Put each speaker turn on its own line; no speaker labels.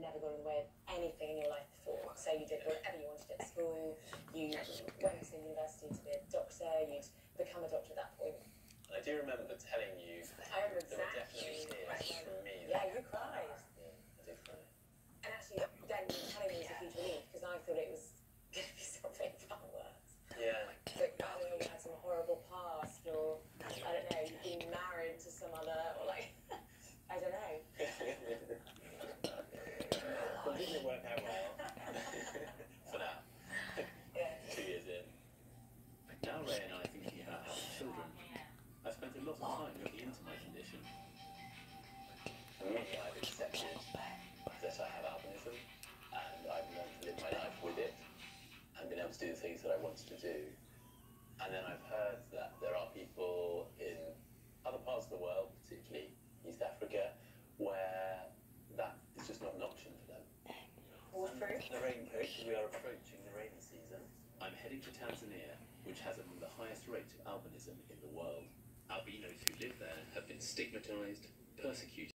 never got in the way of anything in your life before. So you did whatever you wanted at school. You went to university to be a doctor. You'd become a doctor at that point.
I do remember telling you
I remember
there were definitely tears from me.
Yeah, you cried.
Yeah, I did cry.
And actually, then telling me was a huge relief because I thought it was going to be something far worse.
Yeah.
But I don't know, you had some horrible past, or I don't know, you've been married to some other, or like,
I've accepted that I have albinism, and I've learned to live my life with it, and been able to do the things that I wanted to do. And then I've heard that there are people in other parts of the world, particularly East Africa, where that is just not an option for them.
Waterproof?
The raincoat, we are approaching the rainy season.
I'm heading to Tanzania, which has among the highest rates of albinism in the world. Albinos who live there have been stigmatized, persecuted,